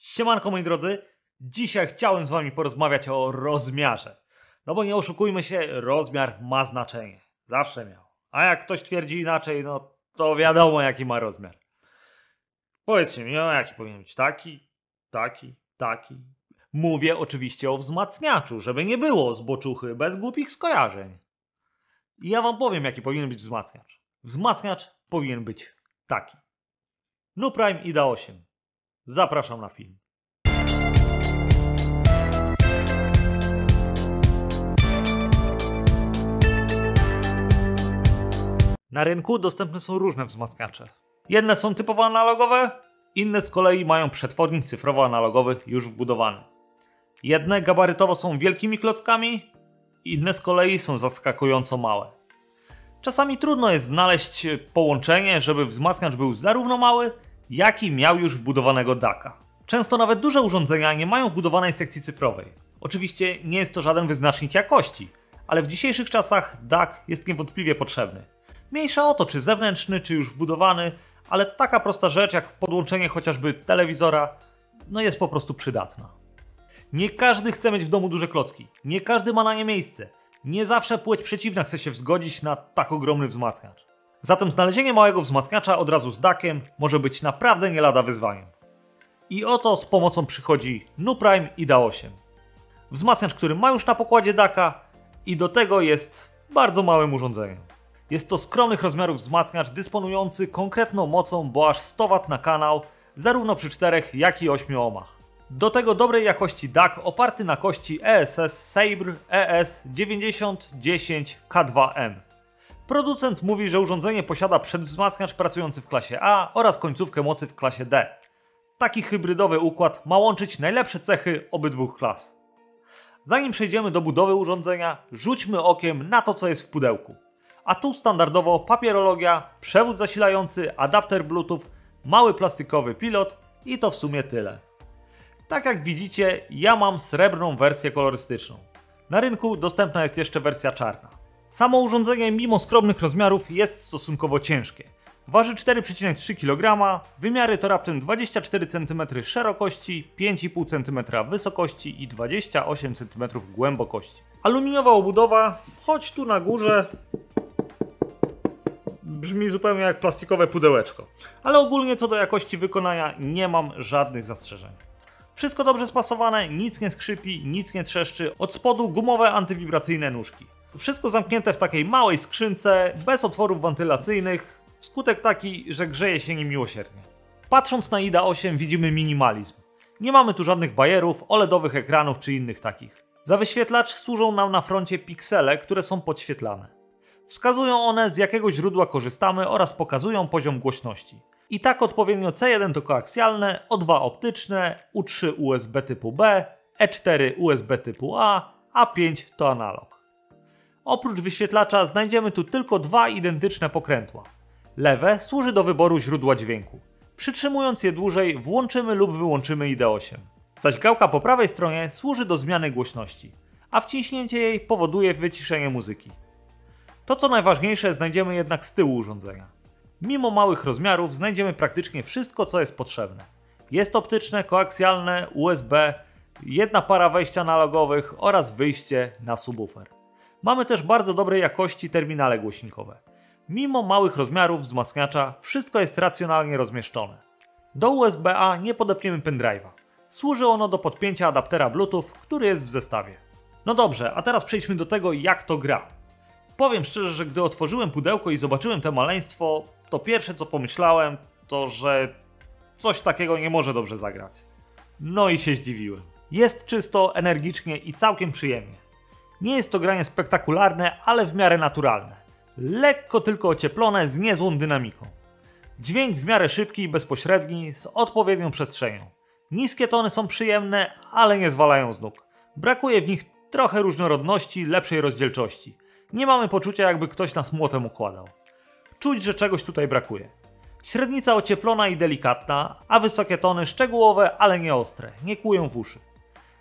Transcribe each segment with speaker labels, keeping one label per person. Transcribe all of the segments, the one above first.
Speaker 1: Siemanko moi drodzy, dzisiaj chciałem z wami porozmawiać o rozmiarze. No bo nie oszukujmy się, rozmiar ma znaczenie. Zawsze miał. A jak ktoś twierdzi inaczej, no to wiadomo jaki ma rozmiar. Powiedzcie mi, no jaki powinien być? Taki, taki, taki. Mówię oczywiście o wzmacniaczu, żeby nie było zboczuchy bez głupich skojarzeń. I ja wam powiem jaki powinien być wzmacniacz. Wzmacniacz powinien być taki. Nuprime IDA 8. Zapraszam na film. Na rynku dostępne są różne wzmacniacze. Jedne są typowo analogowe, inne z kolei mają przetwornik cyfrowo-analogowy już wbudowany. Jedne gabarytowo są wielkimi klockami, inne z kolei są zaskakująco małe. Czasami trudno jest znaleźć połączenie, żeby wzmacniacz był zarówno mały, jak i miał już wbudowanego DACa. Często nawet duże urządzenia nie mają wbudowanej sekcji cyfrowej. Oczywiście nie jest to żaden wyznacznik jakości, ale w dzisiejszych czasach DAC jest niewątpliwie potrzebny. Mniejsza o to, czy zewnętrzny, czy już wbudowany, ale taka prosta rzecz jak podłączenie chociażby telewizora, no jest po prostu przydatna. Nie każdy chce mieć w domu duże klocki, nie każdy ma na nie miejsce. Nie zawsze płeć przeciwna chce się wzgodzić na tak ogromny wzmacniacz. Zatem znalezienie małego wzmacniacza od razu z dakiem może być naprawdę nie lada wyzwaniem. I oto z pomocą przychodzi Nuprime IDA 8. Wzmacniacz, który ma już na pokładzie daka i do tego jest bardzo małym urządzeniem. Jest to skromnych rozmiarów wzmacniacz dysponujący konkretną mocą, bo aż 100 W na kanał, zarówno przy 4 jak i 8 ohmach. Do tego dobrej jakości DAC oparty na kości ESS Sabre ES9010K2M. Producent mówi, że urządzenie posiada przedwzmacniacz pracujący w klasie A oraz końcówkę mocy w klasie D. Taki hybrydowy układ ma łączyć najlepsze cechy obydwu klas. Zanim przejdziemy do budowy urządzenia, rzućmy okiem na to, co jest w pudełku. A tu standardowo papierologia, przewód zasilający, adapter Bluetooth, mały plastikowy pilot i to w sumie tyle. Tak jak widzicie, ja mam srebrną wersję kolorystyczną. Na rynku dostępna jest jeszcze wersja czarna. Samo urządzenie, mimo skromnych rozmiarów, jest stosunkowo ciężkie. Waży 4,3 kg, wymiary to raptem 24 cm szerokości, 5,5 cm wysokości i 28 cm głębokości. Aluminiowa obudowa, choć tu na górze brzmi zupełnie jak plastikowe pudełeczko. Ale ogólnie co do jakości wykonania nie mam żadnych zastrzeżeń. Wszystko dobrze spasowane, nic nie skrzypi, nic nie trzeszczy. Od spodu gumowe antywibracyjne nóżki. Wszystko zamknięte w takiej małej skrzynce, bez otworów wentylacyjnych. Skutek taki, że grzeje się niemiłosiernie. Patrząc na IDA 8 widzimy minimalizm. Nie mamy tu żadnych bajerów, OLEDowych ekranów czy innych takich. Za wyświetlacz służą nam na froncie piksele, które są podświetlane. Wskazują one z jakiego źródła korzystamy oraz pokazują poziom głośności. I tak odpowiednio C1 to koaksjalne, O2 optyczne, U3 USB typu B, E4 USB typu A, A5 to analog. Oprócz wyświetlacza znajdziemy tu tylko dwa identyczne pokrętła. Lewe służy do wyboru źródła dźwięku. Przytrzymując je dłużej włączymy lub wyłączymy ID8. Zaś gałka po prawej stronie służy do zmiany głośności, a wciśnięcie jej powoduje wyciszenie muzyki. To co najważniejsze znajdziemy jednak z tyłu urządzenia. Mimo małych rozmiarów znajdziemy praktycznie wszystko co jest potrzebne. Jest optyczne, koaksjalne, USB, jedna para wejść analogowych oraz wyjście na subwoofer. Mamy też bardzo dobrej jakości terminale głośnikowe. Mimo małych rozmiarów wzmacniacza wszystko jest racjonalnie rozmieszczone. Do USB-A nie podepniemy pendrive'a. Służy ono do podpięcia adaptera Bluetooth, który jest w zestawie. No dobrze, a teraz przejdźmy do tego jak to gra. Powiem szczerze, że gdy otworzyłem pudełko i zobaczyłem to maleństwo, to pierwsze co pomyślałem to, że coś takiego nie może dobrze zagrać. No i się zdziwiłem. Jest czysto, energicznie i całkiem przyjemnie. Nie jest to granie spektakularne, ale w miarę naturalne. Lekko tylko ocieplone z niezłą dynamiką. Dźwięk w miarę szybki i bezpośredni, z odpowiednią przestrzenią. Niskie tony są przyjemne, ale nie zwalają z nóg. Brakuje w nich trochę różnorodności, lepszej rozdzielczości. Nie mamy poczucia, jakby ktoś nas młotem układał. Czuć, że czegoś tutaj brakuje. Średnica ocieplona i delikatna, a wysokie tony szczegółowe, ale nie ostre, nie kłują w uszy.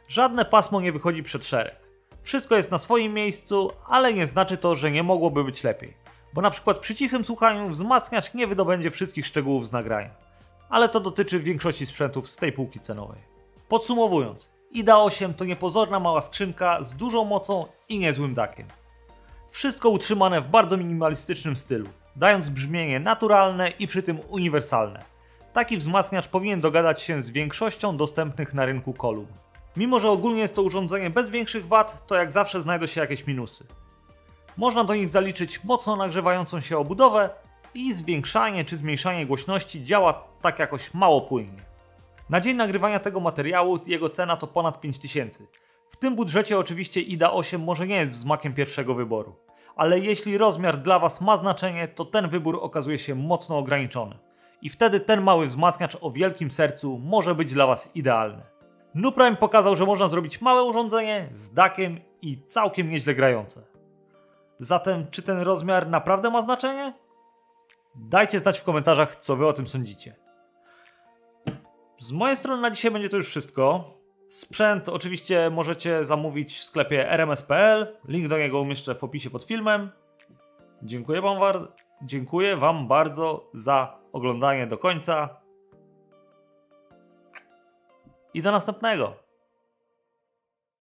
Speaker 1: Żadne pasmo nie wychodzi przed szereg. Wszystko jest na swoim miejscu, ale nie znaczy to, że nie mogłoby być lepiej. Bo na przykład przy cichym słuchaniu wzmacniacz nie wydobędzie wszystkich szczegółów z nagrania. Ale to dotyczy większości sprzętów z tej półki cenowej. Podsumowując, IDA 8 to niepozorna mała skrzynka z dużą mocą i niezłym dakiem. Wszystko utrzymane w bardzo minimalistycznym stylu, dając brzmienie naturalne i przy tym uniwersalne. Taki wzmacniacz powinien dogadać się z większością dostępnych na rynku kolumn. Mimo, że ogólnie jest to urządzenie bez większych wad, to jak zawsze znajdą się jakieś minusy. Można do nich zaliczyć mocno nagrzewającą się obudowę i zwiększanie czy zmniejszanie głośności działa tak jakoś mało płynnie. Na dzień nagrywania tego materiału jego cena to ponad 5000. W tym budżecie oczywiście IDA 8 może nie jest wzmakiem pierwszego wyboru, ale jeśli rozmiar dla Was ma znaczenie, to ten wybór okazuje się mocno ograniczony. I wtedy ten mały wzmacniacz o wielkim sercu może być dla Was idealny. Nuprime pokazał, że można zrobić małe urządzenie z dakiem i całkiem nieźle grające. Zatem, czy ten rozmiar naprawdę ma znaczenie? Dajcie znać w komentarzach, co Wy o tym sądzicie. Z mojej strony na dzisiaj będzie to już wszystko. Sprzęt oczywiście możecie zamówić w sklepie rms.pl. Link do niego umieszczę w opisie pod filmem. Dziękuję wam, dziękuję wam bardzo za oglądanie do końca. I do następnego.